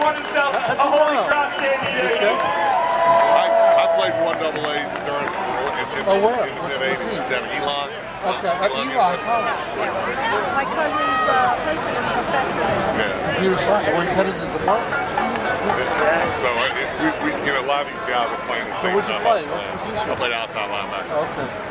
won himself a Holy Cross Candy Jacket. I, I played one double A during in, oh, where? in the mid '80s down Elon. Okay, Elon. My cousin's uh, husband is a professor. Yeah. Computer science. Well, he's headed to the department. So uh, it, we, we, you know, a lot of these guys are playing the same. So what'd you play? What position? I played outside linebacker. Okay.